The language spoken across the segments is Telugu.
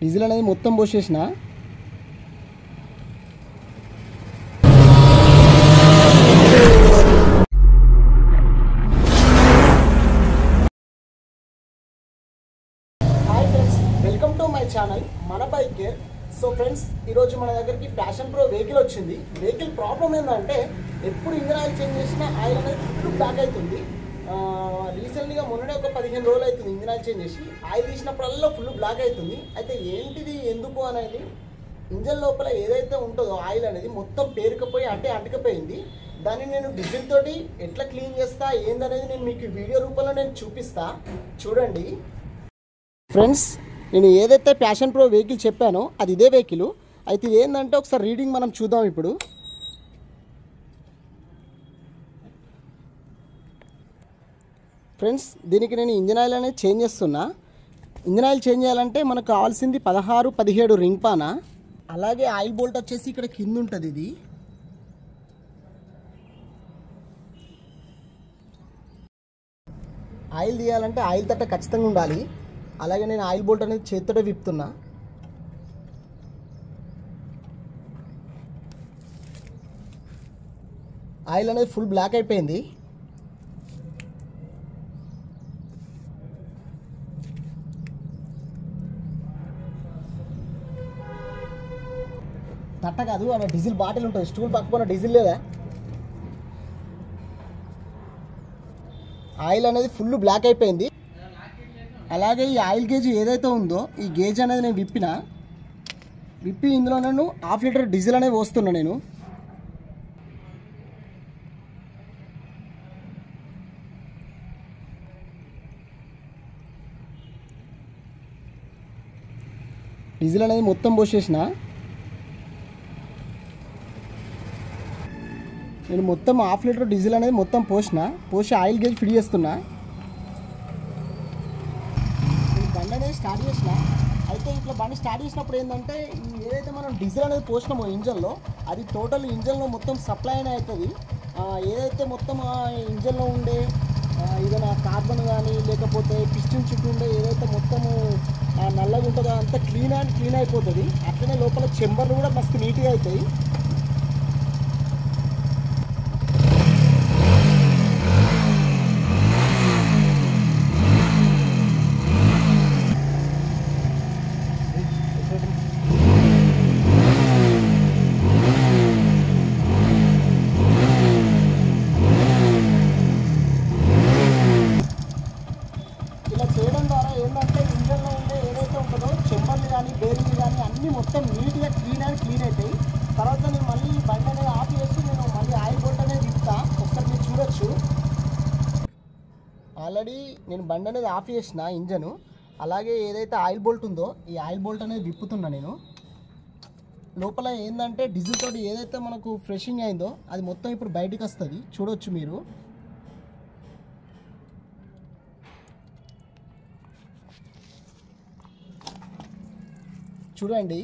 డీజిల్ అనేది మొత్తం పోసేసిన hi welcome to my channel మన బైక్ కేర్ సో ఫ్రెండ్స్ ఈరోజు మన దగ్గరికి ఫ్యాషన్ ప్రో వెహికల్ వచ్చింది. వెహికల్ ప్రాబ్లం ఏంటంటే ఎప్పుడు ఇంజన్ ఆయిల్ చేంజ్ చేసినా ఆయిల్ అనేది ఫుల్ బ్లాక్ అవుతుంది. రీసెంట్గా మొన్ననే ఒక పదిహేను రోజులు అవుతుంది ఇంజన్ ఆయిల్ చేంజ్ చేసి. ఆయిల్ తీసినప్పుడల్లా ఫుల్ బ్లాక్ అవుతుంది. అయితే ఏంటిది ఎందుకు అనేది ఇంజన్ లోపల ఏదైతే ఉంటుందో ఆయిల్ అనేది మొత్తం పేరుకపోయి అంటే అంటకపోయింది. దాన్ని నేను డీజిల్ తోటి ఎట్లా క్లీన్ చేస్తా ఏందనేది నేను మీకు వీడియో రూపంలో నేను చూపిస్తా. చూడండి. ఫ్రెండ్స్ నేను ఏదైతే ప్యాషన్ ప్రో వెహికల్ చెప్పానో అది ఇదే వెహికల్ అయితే ఏంటంటే ఒకసారి రీడింగ్ మనం చూద్దాం ఇప్పుడు. ఫ్రెండ్స్ దీనికి నేను ఇంజన్ ఆయిల్ అనేది చేంజ్ చేస్తున్నా. ఇంజన్ ఆయిల్ చేంజ్ చేయాలంటే మనకు కావాల్సింది పదహారు పదిహేడు రింగ్ పాన? అలాగే ఆయిల్ బోల్ట్ వచ్చేసి ఇక్కడ కింద ఉంటుంది ఇది. ఆయిల్ తీయాలంటే ఆయిల్ తట్ట ఖచ్చితంగా ఉండాలి. అలాగే నేను ఆయిల్ బోల్ట్ అనేది చేతితోటే విప్తున్నా ఆయిల్ అనేది ఫుల్ బ్లాక్ అయిపోయింది. తట్ట కాదు ఆమె డీజిల్ బాటిల్ ఉంటుంది. స్టూల్ పక్కన డీజిల్ లేదా? ఆయిల్ అనేది ఫుల్ బ్లాక్ అయిపోయింది. అలాగే ఈ ఆయిల్ గేజ్ ఏదైతే ఉందో ఈ గేజ్ అనేది నేను విప్పిన. విప్పి ఇందులో నేను హాఫ్ లీటర్ డీజిల్ అనేది పోస్తున్నా నేను. డీజిల్ అనేది మొత్తం పోసేసిన. నేను మొత్తం హాఫ్ లీటర్ డీజిల్ అనేది మొత్తం పోసిన పోసి ఆయిల్ గేజ్ ఫిడ్ చేస్తున్నా. ఈ బండి అనేది స్టార్ట్ చేసిన. అయితే ఇట్లా బండి స్టార్ట్ చేసినప్పుడు ఏంటంటే ఏదైతే మనం డీజిల్ అనేది పోసినామో ఇంజన్లో అది టోటల్ ఇంజన్లో మొత్తం సప్లై అనేది అవుతుంది. ఏదైతే మొత్తం ఇంజన్లో ఉండే ఏదైనా కార్బన్ కానీ లేకపోతే పిస్టిన్ చుట్టూ ఉండే ఏదైతే మొత్తము నల్లగా ఉంటుందో అంతా క్లీన్ అండ్ క్లీన్ అయిపోతుంది. అట్లనే లోపల చెంబర్లు కూడా మస్తు నీట్గా అవుతాయి ఇలా చేయడం ద్వారా ఏంటంటే ఇంజన్లో ఉండే ఏదైతే ఉంటుందో చెంబర్లు కానీ బేరింగ్లు కానీ అన్నీ మొత్తం నీట్గా క్లీన్ అండ్ క్లీన్ అవుతాయి తర్వాత నేను మళ్ళీ బండి అనేది ఆఫ్ చేసి నేను మళ్ళీ ఆయిల్ బోల్ట్ అనేది ఇస్తా. ఒకసారి మీరు చూడొచ్చు. ఆల్రెడీ నేను బండి అనేది ఆఫ్ చేసిన ఇంజను. అలాగే ఏదైతే ఆయిల్ బోల్ట్ ఉందో ఈ ఆయిల్ బోల్ట్ అనేది విప్పుతున్నా నేను. లోపల ఏంటంటే డీజిల్ తోటి ఏదైతే మనకు ఫ్రెషింగ్ అయిందో అది మొత్తం ఇప్పుడు బయటికి వస్తుంది. చూడొచ్చు మీరు. చూడండి.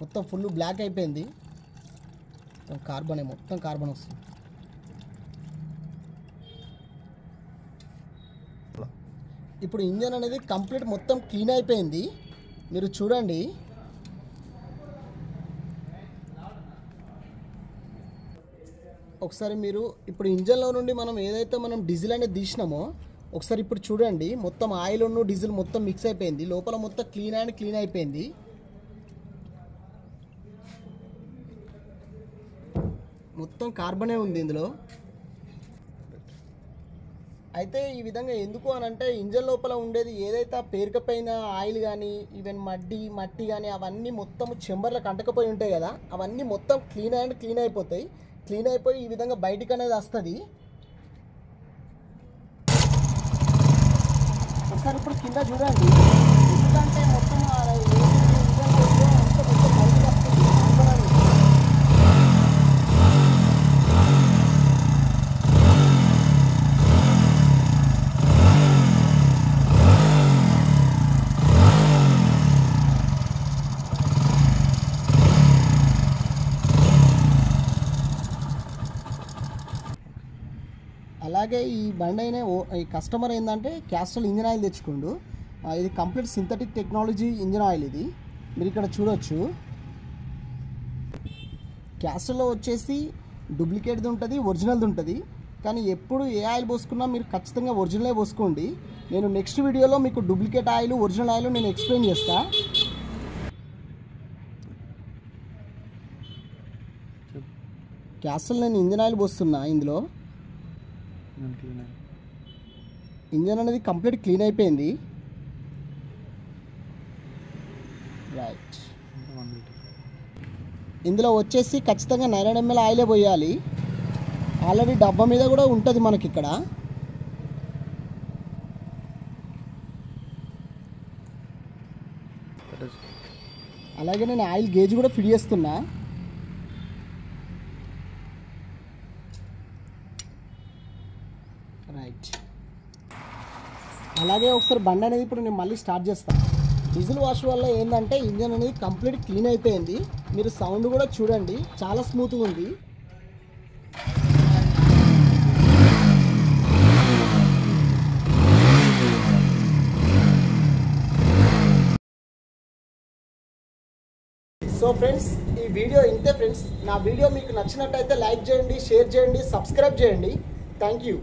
మొత్తం ఫుల్ బ్లాక్ అయిపోయింది. మొత్తం కార్బనే మొత్తం కార్బన్ వస్తుంది. ఇప్పుడు ఇంజన్ అనేది కంప్లీట్ మొత్తం క్లీన్ అయిపోయింది. మీరు చూడండి. ఒకసారి మీరు ఇప్పుడు ఇంజన్లో నుండి మనం ఏదైతే మనం డీజిల్ అనేది తీసినామో ఒకసారి ఇప్పుడు చూడండి మొత్తం ఆయిల్ ఉన్న డీజిల్ మొత్తం మిక్స్ అయిపోయింది. లోపల మొత్తం క్లీన్ అండ్ క్లీన్ అయిపోయింది. మొత్తం కార్బనే ఉంది ఇందులో. అయితే ఈ విధంగా ఎందుకు అని అంటే ఇంజన్ లోపల ఉండేది ఏదైతే ఆ పేరుకపోయిన ఆయిల్ కానీ ఈవెన్ మడ్డి మట్టి కానీ అవన్నీ మొత్తం చెంబర్లకు అంటకపోయి ఉంటాయి కదా అవన్నీ మొత్తం క్లీన్ అండ్ క్లీన్ అయిపోతాయి. క్లీన్ అయిపోయి ఈ విధంగా బయటికి అనేది వస్తుంది. ఒకసారి ఇప్పుడు కింద చూడండి. ఎందుకంటే మొత్తం ఆ ఏదైతే ఇంజన్లో ఉందో అంతా మొత్తం బయటికి వస్తుంది కార్బన్ అనేది. అలాగే ఈ బండి అయినా ఓ- ఈ కస్టమర్ ఏంటంటే క్యాస్టల్ ఇంజిన్ ఆయిల్ తెచ్చుకోండు. ఇది complete synthetic technology engine oil ఇది. మీరు ఇక్కడ చూడొచ్చు. క్యాస్టల్లో వచ్చేసి డూప్లికేట్ది ఉంటుంది ఒరిజినల్ది ఉంటుంది. కానీ ఎప్పుడు ఏ ఆయిల్ పోసుకున్నా మీరు ఖచ్చితంగా ఒరిజినలే పోసుకోండి. నేను నెక్స్ట్ వీడియోలో మీకు డూప్లికేట్ ఆయిల్ ఒరిజినల్ ఆయిల్ నేను ఎక్స్ప్లెయిన్ చేస్తా. క్యాస్టల్ నేను ఇంజిన్ ఆయిల్ పోస్తున్నా ఇందులో. ఇంజన్ అనేది కంప్లీట్ క్లీన్ అయిపోయింది. రైట్ ఇందులో వచ్చేసి ఖచ్చితంగా నైన్ హండ్రెడ్ ఎంఎల్ ఆయిలే పోయాలి. ఆల్రెడీ డబ్బా మీద కూడా ఉంటుంది మనకి ఇక్కడ. అలాగే నేను ఆయిల్ గేజ్ కూడా ఫిట్ చేస్తున్నా. రైట్ అలాగే ఒకసారి బండి అనేది ఇప్పుడు నేను మళ్ళీ స్టార్ట్ చేస్తాను డీజిల్ వాష్ వల్ల ఏంటంటే ఇంజన్ అనేది కంప్లీట్ క్లీన్ అయిపోయింది. మీరు సౌండ్ కూడా చూడండి. చాలా స్మూత్గా ఉంది. సో ఫ్రెండ్స్ ఈ వీడియో ఇంతే ఫ్రెండ్స్ నా వీడియో మీకు నచ్చినట్టయితే లైక్ చేయండి షేర్ చేయండి సబ్స్క్రైబ్ చేయండి. Thank you